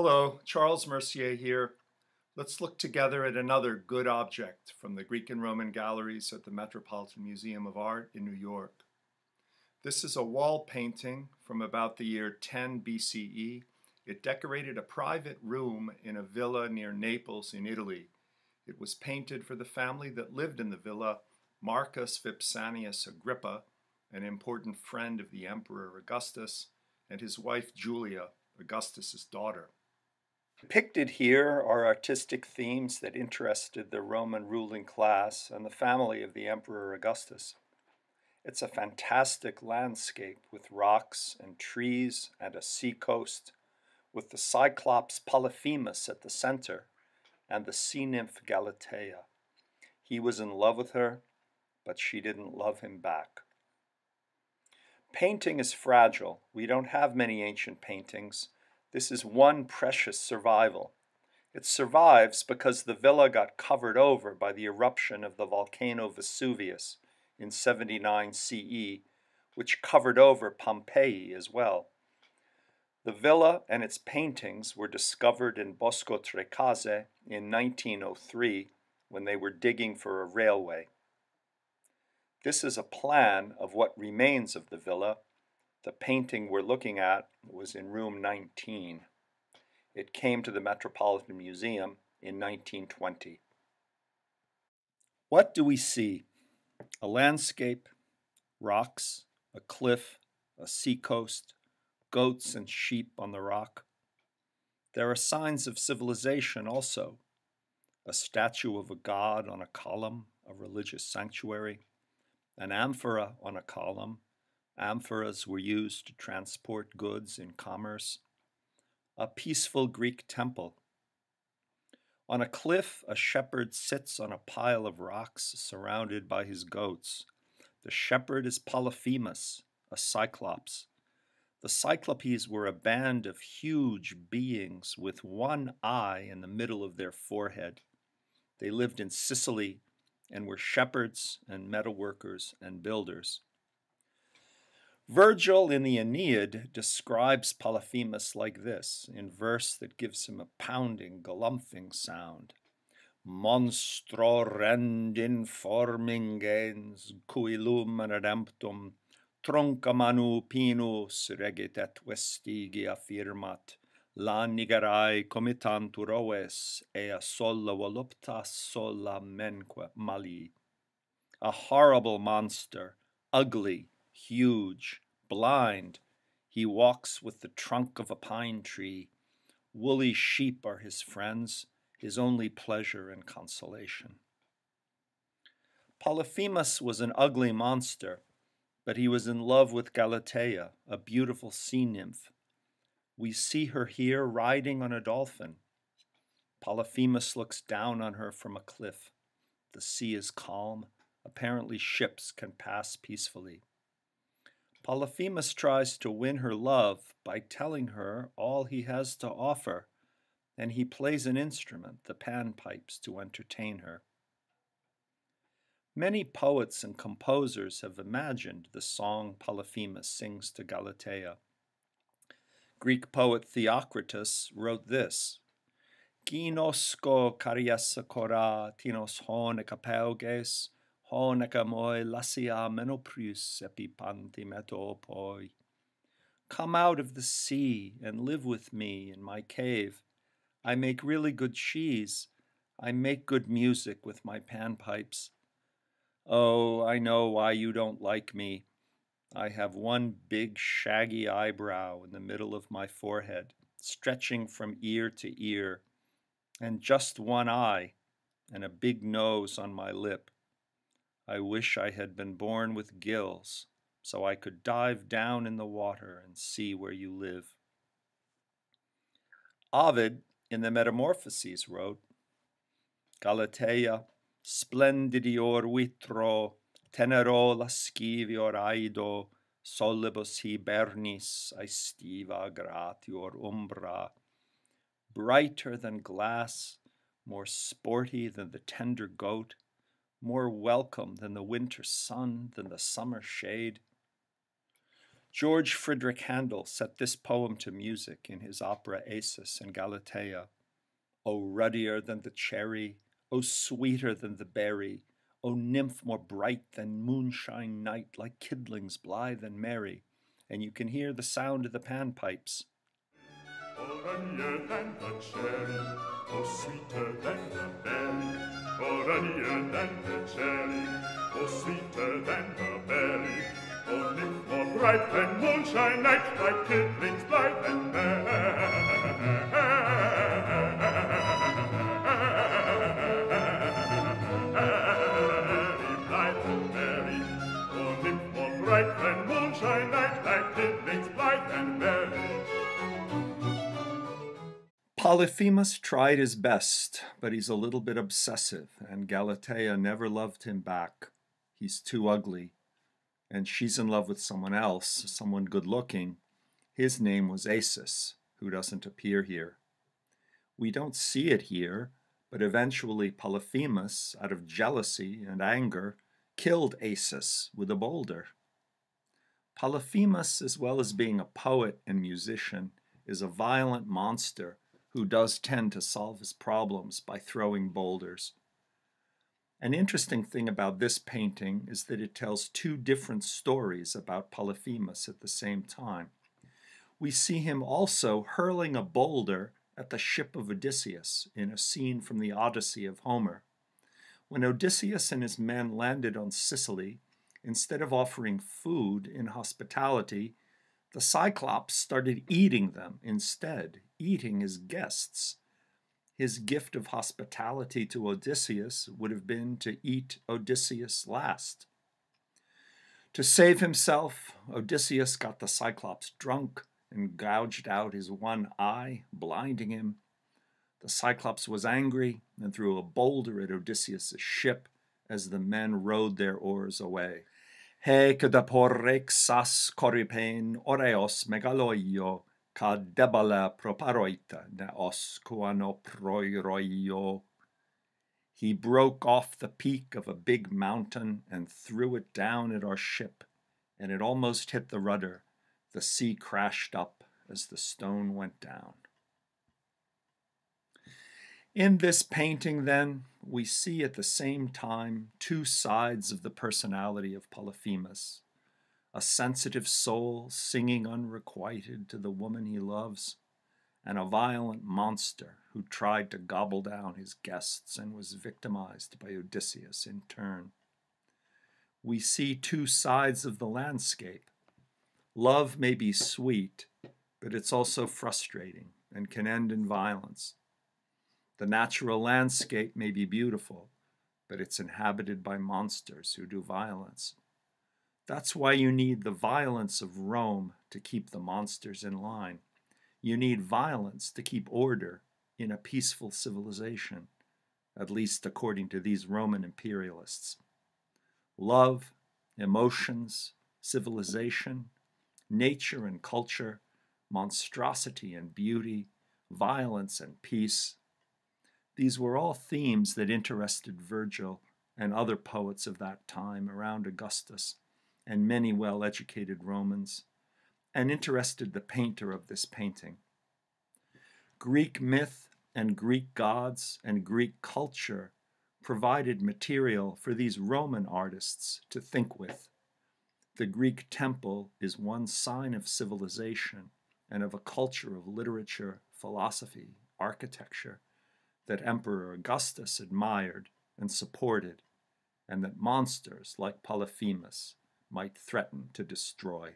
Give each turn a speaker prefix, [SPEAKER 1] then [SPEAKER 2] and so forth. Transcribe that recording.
[SPEAKER 1] Hello, Charles Mercier here. Let's look together at another good object from the Greek and Roman galleries at the Metropolitan Museum of Art in New York. This is a wall painting from about the year 10 BCE. It decorated a private room in a villa near Naples in Italy. It was painted for the family that lived in the villa, Marcus Vipsanius Agrippa, an important friend of the Emperor Augustus, and his wife Julia, Augustus's daughter. Depicted here are artistic themes that interested the Roman ruling class and the family of the Emperor Augustus. It's a fantastic landscape with rocks and trees and a seacoast, with the Cyclops Polyphemus at the center and the sea nymph Galatea. He was in love with her, but she didn't love him back. Painting is fragile. We don't have many ancient paintings this is one precious survival. It survives because the villa got covered over by the eruption of the volcano Vesuvius in 79 CE, which covered over Pompeii as well. The villa and its paintings were discovered in Boscotrecase in 1903 when they were digging for a railway. This is a plan of what remains of the villa the painting we're looking at was in room 19. It came to the Metropolitan Museum in 1920. What do we see? A landscape, rocks, a cliff, a seacoast, goats and sheep on the rock. There are signs of civilization also. A statue of a god on a column, a religious sanctuary, an amphora on a column, Amphoras were used to transport goods in commerce. A peaceful Greek temple. On a cliff, a shepherd sits on a pile of rocks surrounded by his goats. The shepherd is Polyphemus, a cyclops. The Cyclopes were a band of huge beings with one eye in the middle of their forehead. They lived in Sicily and were shepherds and metalworkers and builders. Virgil in the Aeneid describes Polyphemus like this, in verse that gives him a pounding, galumphing sound. Monstro rendin formingens cui lumen redemptum trunca manu pinus regit et vestigi affirmat la nigerai comitantur oes ea sola voluptas sola menque mali. A horrible monster, ugly, huge, blind. He walks with the trunk of a pine tree. Woolly sheep are his friends, his only pleasure and consolation. Polyphemus was an ugly monster, but he was in love with Galatea, a beautiful sea nymph. We see her here riding on a dolphin. Polyphemus looks down on her from a cliff. The sea is calm. Apparently, ships can pass peacefully. Polyphemus tries to win her love by telling her all he has to offer, and he plays an instrument, the panpipes, to entertain her. Many poets and composers have imagined the song Polyphemus sings to Galatea. Greek poet Theocritus wrote this Ginosko kariasa tinos hon ekapeuges honeca moi lasia menoprius epipanti metopoi. Come out of the sea and live with me in my cave. I make really good cheese. I make good music with my panpipes. Oh, I know why you don't like me. I have one big shaggy eyebrow in the middle of my forehead, stretching from ear to ear, and just one eye, and a big nose on my lip. I wish I had been born with gills, so I could dive down in the water and see where you live. Ovid in the Metamorphoses wrote, Galatea, splendidior vitro, tenero lascivior aido, solibus hibernis aestiva gratior umbra, brighter than glass, more sporty than the tender goat, more welcome than the winter sun, than the summer shade. George Friedrich Handel set this poem to music in his opera Acis and Galatea. O ruddier than the cherry, O sweeter than the berry, O nymph more bright than moonshine night, like kidlings blithe and merry. And you can hear the sound of the panpipes.
[SPEAKER 2] O ruddier than the cherry, O sweeter than the berry, O ruddier than the cherry, O sweeter than the berry, O nymph more bright than moonshine night, like kidlings
[SPEAKER 1] Polyphemus tried his best, but he's a little bit obsessive, and Galatea never loved him back. He's too ugly and she's in love with someone else, someone good looking. His name was Acis, who doesn't appear here. We don't see it here, but eventually Polyphemus, out of jealousy and anger, killed Acis with a boulder. Polyphemus, as well as being a poet and musician, is a violent monster who does tend to solve his problems by throwing boulders. An interesting thing about this painting is that it tells two different stories about Polyphemus at the same time. We see him also hurling a boulder at the ship of Odysseus in a scene from the Odyssey of Homer. When Odysseus and his men landed on Sicily, instead of offering food in hospitality, the Cyclops started eating them instead, eating his guests. His gift of hospitality to Odysseus would have been to eat Odysseus last. To save himself, Odysseus got the Cyclops drunk and gouged out his one eye, blinding him. The Cyclops was angry and threw a boulder at Odysseus' ship as the men rowed their oars away. Hec da porrexas corripen oreos megaloio, ca debala proparoita ne os quano proiroio. He broke off the peak of a big mountain and threw it down at our ship, and it almost hit the rudder. The sea crashed up as the stone went down. In this painting, then, we see at the same time two sides of the personality of Polyphemus a sensitive soul singing unrequited to the woman he loves, and a violent monster who tried to gobble down his guests and was victimized by Odysseus in turn. We see two sides of the landscape. Love may be sweet, but it's also frustrating and can end in violence. The natural landscape may be beautiful, but it's inhabited by monsters who do violence. That's why you need the violence of Rome to keep the monsters in line. You need violence to keep order in a peaceful civilization, at least according to these Roman imperialists. Love, emotions, civilization, nature and culture, monstrosity and beauty, violence and peace. These were all themes that interested Virgil and other poets of that time around Augustus and many well educated Romans, and interested the painter of this painting. Greek myth and Greek gods and Greek culture provided material for these Roman artists to think with. The Greek temple is one sign of civilization and of a culture of literature, philosophy, architecture that Emperor Augustus admired and supported, and that monsters like Polyphemus might threaten to destroy.